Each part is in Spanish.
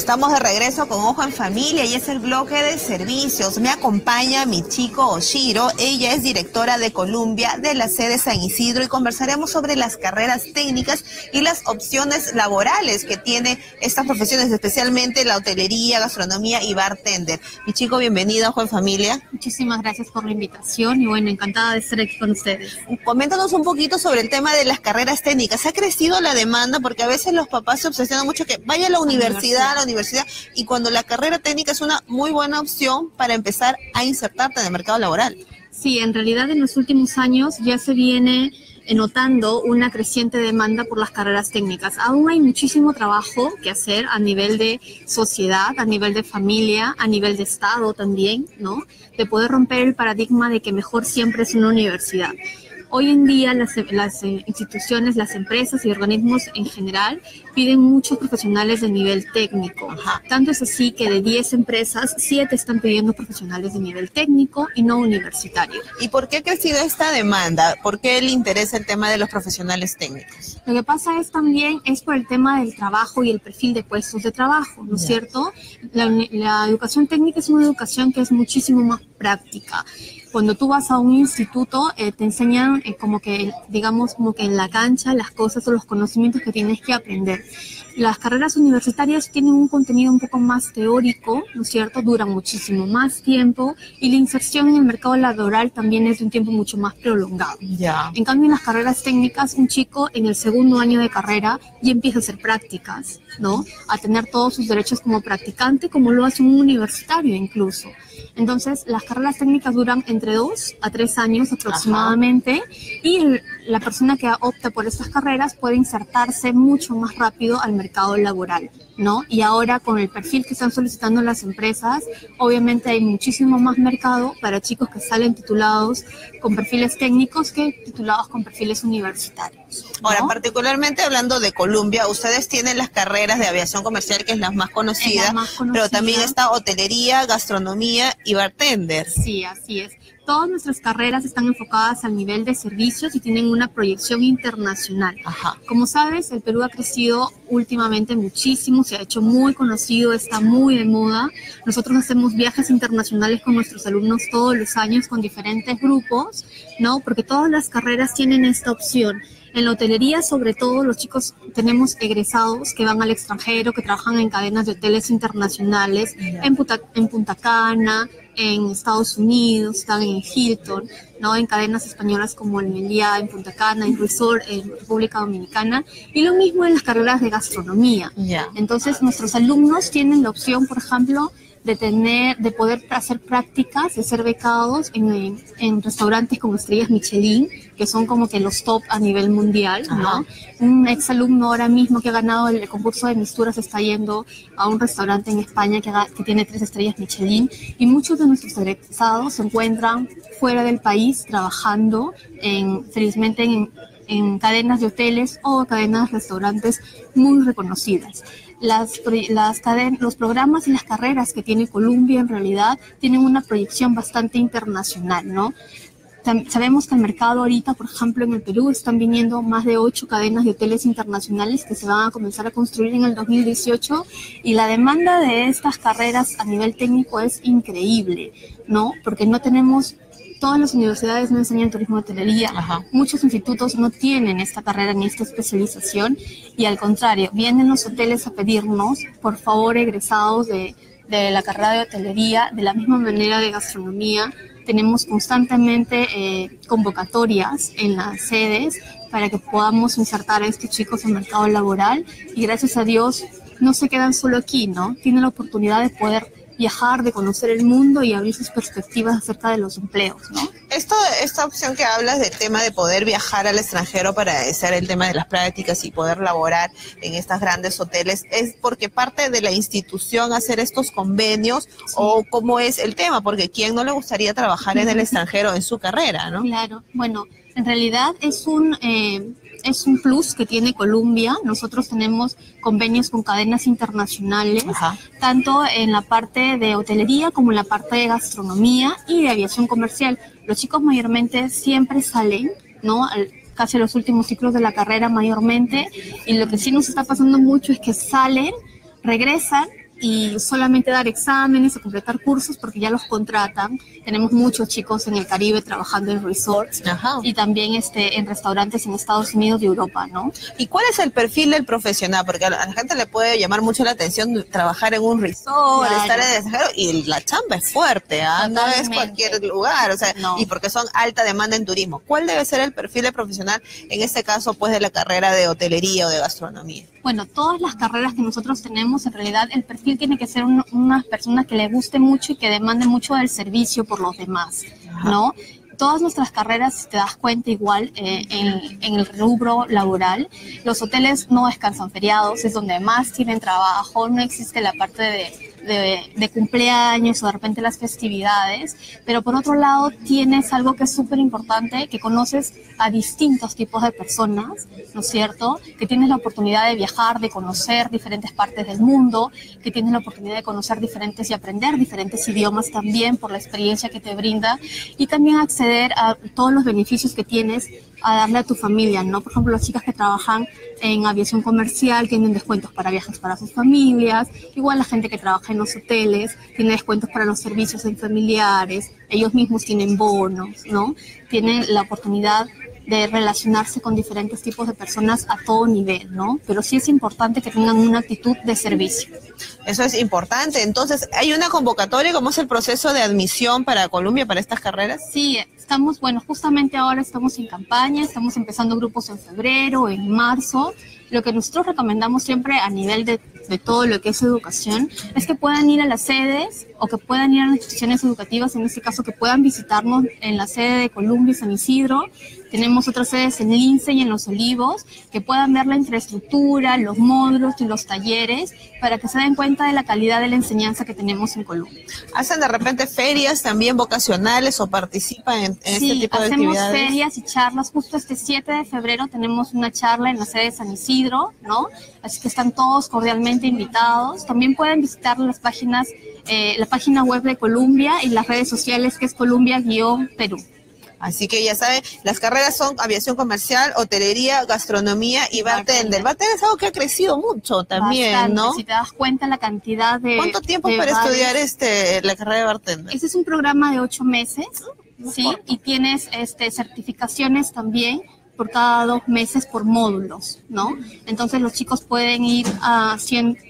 Estamos de regreso con Ojo en Familia y es el bloque de servicios. Me acompaña mi chico Oshiro. Ella es directora de Columbia de la sede San Isidro y conversaremos sobre las carreras técnicas y las opciones laborales que tiene estas profesiones, especialmente la hotelería, gastronomía y bartender. Mi chico, bienvenido a Ojo en Familia. Muchísimas gracias por la invitación y bueno, encantada de estar aquí con ustedes. Coméntanos un poquito sobre el tema de las carreras técnicas. ¿Ha crecido la demanda? Porque a veces los papás se obsesionan mucho que vaya a la universidad, a la universidad, y cuando la carrera técnica es una muy buena opción para empezar a insertarte en el mercado laboral. Sí, en realidad en los últimos años ya se viene notando una creciente demanda por las carreras técnicas. Aún hay muchísimo trabajo que hacer a nivel de sociedad, a nivel de familia, a nivel de Estado también, ¿no? De poder romper el paradigma de que mejor siempre es una universidad. Hoy en día las, las, eh, instituciones, las empresas y organismos en general piden muchos profesionales de nivel técnico. Tanto es así que de 10 empresas, 7 están pidiendo profesionales de nivel técnico y no universitario. ¿Y por qué ha crecido esta demanda? ¿Por qué le interesa el tema de los profesionales técnicos? Lo que pasa es también es por el tema del trabajo y el perfil de puestos de trabajo, ¿no es cierto? La, la educación técnica es una educación que es muchísimo más práctica cuando tú vas a un instituto, eh, te enseñan eh, como que, digamos, como que en la cancha las cosas o los conocimientos que tienes que aprender. Las carreras universitarias tienen un contenido un poco más teórico, ¿no es cierto? Duran muchísimo más tiempo y la inserción en el mercado laboral también es de un tiempo mucho más prolongado. Ya. En cambio, en las carreras técnicas, un chico en el segundo año de carrera ya empieza a hacer prácticas, ¿no? A tener todos sus derechos como practicante, como lo hace un universitario incluso. Entonces, las carreras técnicas duran entre dos a tres años aproximadamente y la persona que opta por estas carreras puede insertarse mucho más rápido al mercado laboral, ¿no? Y ahora con el perfil que están solicitando las empresas, obviamente hay muchísimo más mercado para chicos que salen titulados con perfiles técnicos que titulados con perfiles universitarios. ¿no? Ahora, particularmente hablando de Colombia, ustedes tienen las carreras de aviación comercial, que es la más conocida, la más conocida. pero también está hotelería, gastronomía y bartender. Sí, así es. Todas nuestras carreras están enfocadas al nivel de servicios y tienen una proyección internacional. Ajá. Como sabes, el Perú ha crecido últimamente muchísimo, se ha hecho muy conocido, está muy de moda. Nosotros hacemos viajes internacionales con nuestros alumnos todos los años con diferentes grupos, ¿no? Porque todas las carreras tienen esta opción. En la hotelería, sobre todo, los chicos tenemos egresados que van al extranjero, que trabajan en cadenas de hoteles internacionales, en Punta, en Punta Cana, en Estados Unidos, están en Hilton, ¿no? en cadenas españolas como el Meliá, en Punta Cana, en Resort, en República Dominicana, y lo mismo en las carreras de gastronomía. Entonces, nuestros alumnos tienen la opción, por ejemplo, de tener, de poder hacer prácticas, de ser becados en, en, restaurantes como estrellas Michelin, que son como que los top a nivel mundial, ¿no? Ajá. Un ex alumno ahora mismo que ha ganado el concurso de misturas está yendo a un restaurante en España que, ha- que tiene tres estrellas Michelin y muchos de nuestros egresados se encuentran fuera del país trabajando en, felizmente en, en cadenas de hoteles o cadenas de restaurantes muy reconocidas. Las, las caden- los programas y las carreras que tiene Columbia en realidad tienen una proyección bastante internacional, ¿no? Sabemos que el mercado ahorita, por ejemplo, en el Perú están viniendo más de ocho cadenas de hoteles internacionales que se van a comenzar a construir en el 2018 y la demanda de estas carreras a nivel técnico es increíble, ¿no? Porque no tenemos, todas las universidades no enseñan turismo de hotelería, Ajá. muchos institutos no tienen esta carrera ni esta especialización y al contrario, vienen los hoteles a pedirnos, por favor, egresados de, de la carrera de hotelería, de la misma manera de gastronomía, tenemos constantemente eh, convocatorias en las sedes para que podamos insertar a estos chicos en el mercado laboral y gracias a Dios no se quedan solo aquí, ¿no? Tienen la oportunidad de poder viajar, de conocer el mundo y abrir sus perspectivas acerca de los empleos, ¿no? Esto, esta opción que hablas del tema de poder viajar al extranjero para hacer el tema de las prácticas y poder laborar en estas grandes hoteles, ¿es porque parte de la institución hacer estos convenios o cómo es el tema? Porque ¿quién no le gustaría trabajar en el extranjero en su carrera, no? Claro, bueno, en realidad es un, eh, es un plus que tiene Colombia. Nosotros tenemos convenios con cadenas internacionales, Ajá. tanto en la parte de hotelería como en la parte de gastronomía y de aviación comercial. Los chicos mayormente siempre salen, ¿no? Al- casi los últimos ciclos de la carrera mayormente, y lo que sí nos está pasando mucho es que salen, regresan y solamente dar exámenes o completar cursos porque ya los contratan. Tenemos muchos chicos en el Caribe trabajando en resorts y también este, en restaurantes en Estados Unidos y Europa, ¿no? ¿Y cuál es el perfil del profesional? Porque a la gente le puede llamar mucho la atención trabajar en un resort, estar en el extranjero y la chamba es fuerte, ¿ah? no es cualquier lugar, o sea, y porque son alta demanda en turismo. ¿Cuál debe ser el perfil de profesional en este caso pues de la carrera de hotelería o de gastronomía? Bueno, todas las carreras que nosotros tenemos, en realidad el perfil tiene que ser una persona que le guste mucho y que demande mucho del servicio por los demás, ¿no? Todas nuestras carreras, si te das cuenta igual, eh, en, en, el rubro laboral, los hoteles no descansan feriados, es donde más tienen trabajo, no existe la parte de de, cumpleaños o de repente las festividades, pero por otro lado tienes algo que es súper importante, que conoces a distintos tipos de personas, ¿no es cierto? Que tienes la oportunidad de viajar, de conocer diferentes partes del mundo, que tienes la oportunidad de conocer diferentes y aprender diferentes idiomas también por la experiencia que te brinda y también acceder a todos los beneficios que tienes a darle a tu familia, ¿no? Por ejemplo, las chicas que trabajan en aviación comercial tienen descuentos para viajes para sus familias, igual la gente que trabaja en los hoteles tiene descuentos para los servicios en familiares, ellos mismos tienen bonos, ¿no? Tienen la oportunidad de relacionarse con diferentes tipos de personas a todo nivel, ¿no? Pero sí es importante que tengan una actitud de servicio. Eso es importante. Entonces, ¿hay una convocatoria? ¿Cómo es el proceso de admisión para Colombia, para estas carreras? Sí, estamos, bueno, justamente ahora estamos en campaña, estamos empezando grupos en febrero, en marzo. Lo que nosotros recomendamos siempre a nivel de, de todo lo que es educación es que puedan ir a las sedes o que puedan ir a las instituciones educativas, en este caso que puedan visitarnos en la sede de Columbia y San Isidro. Tenemos otras sedes en Lince y en Los Olivos, que puedan ver la infraestructura, los módulos y los talleres, para que se den cuenta de la calidad de la enseñanza que tenemos en Colombia. ¿Hacen de repente ferias también vocacionales o participan en, este tipo de actividades? hacemos ferias y charlas. Justo este 7 de febrero tenemos una charla en la sede de San Isidro, ¿no? Así que están todos cordialmente invitados. También pueden visitar las páginas eh, la página web de Columbia y las redes sociales que es Columbia-Perú. Así que ya saben, las carreras son aviación comercial, hotelería, gastronomía y bartender. Bartender es algo que ha crecido mucho también, ¿no? Si te das cuenta la cantidad de... ¿Cuánto tiempo para estudiar este la carrera de bartender? Ese es un programa de ocho meses, ¿sí? Y tienes este, certificaciones también por cada dos meses por módulos, ¿no? Entonces los chicos pueden ir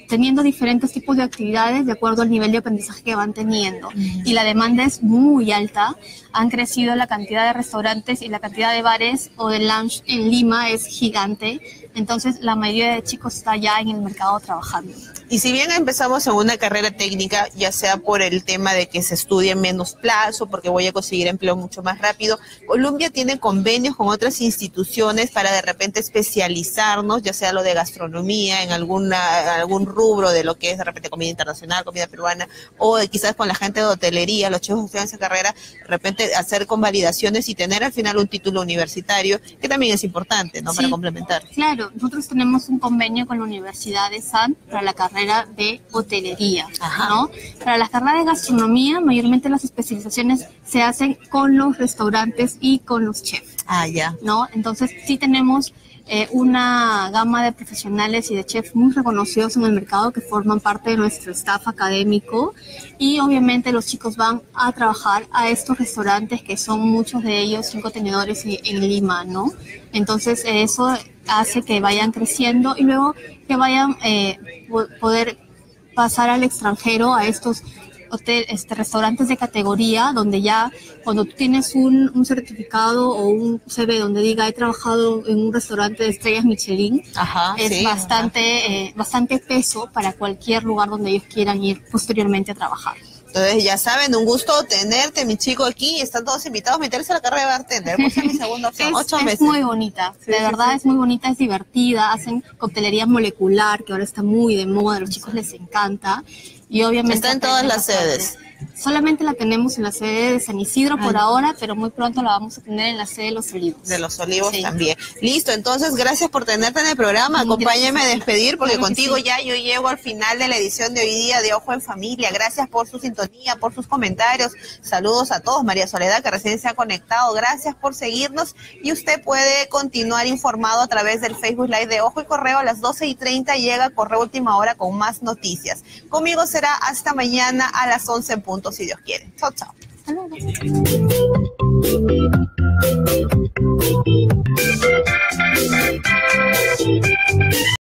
teniendo diferentes tipos de actividades de acuerdo al nivel de aprendizaje que van teniendo. Y la demanda es muy alta. Han crecido la cantidad de restaurantes y la cantidad de bares o de lunch en Lima es gigante. Entonces la mayoría de chicos está ya en el mercado trabajando. Y si bien empezamos en una carrera técnica, ya sea por el tema de que se estudie en menos plazo, porque voy a conseguir empleo mucho más rápido, Colombia tiene convenios con otras instituciones para de repente especializarnos, ya sea lo de gastronomía, en alguna, algún rubro de lo que es de repente comida internacional, comida peruana, o quizás con la gente de hotelería, los chicos que estudian esa carrera, de repente hacer convalidaciones y tener al final un título universitario, que también es importante, ¿no? para complementar. Claro, nosotros tenemos un convenio con la Universidad de San para la carrera de hotelería, ¿no? Para las carreras de gastronomía, mayormente las especializaciones se hacen con los restaurantes y con los chefs. Ah, ya. ¿No? Entonces, sí tenemos eh, una gama de profesionales y de chefs muy reconocidos en el mercado que forman parte de nuestro staff académico y obviamente los chicos van a trabajar a estos restaurantes que son muchos de ellos cinco tenedores en Lima, ¿no? Entonces eso hace que vayan creciendo y luego que vayan eh, poder pasar al extranjero a estos hotel, este, restaurantes de categoría donde ya cuando tú tienes un, un, certificado o un CV donde diga he trabajado en un restaurante de estrellas Michelin, es bastante, eh, bastante peso para cualquier lugar donde ellos quieran ir posteriormente a trabajar. Entonces, ya saben, un gusto tenerte, mi chico, aquí. Están todos invitados a meterse a la carrera de bartender. mi segunda opción, es, es muy bonita, de verdad es muy bonita, es divertida. Hacen coctelería molecular, que ahora está muy de moda, a los chicos les encanta. Y obviamente... Está en todas las sedes. Solamente la tenemos en la sede de San Isidro por ahora, pero muy pronto la vamos a tener en la sede de Los Olivos. De Los Olivos también. Listo, entonces gracias por tenerte en el programa. Acompáñame a despedir porque contigo ya yo llego al final de la edición de hoy día de Ojo en Familia. Gracias por su sintonía, por sus comentarios. Saludos a todos. María Soledad, que recién se ha conectado. Gracias por seguirnos y usted puede continuar informado a través del Facebook Live de Ojo y Correo a las 12 y 30 llega Correo Última Hora con más noticias. Conmigo será hasta mañana a las 11 en juntos si Dios quiere. Chao, chao. Saludos.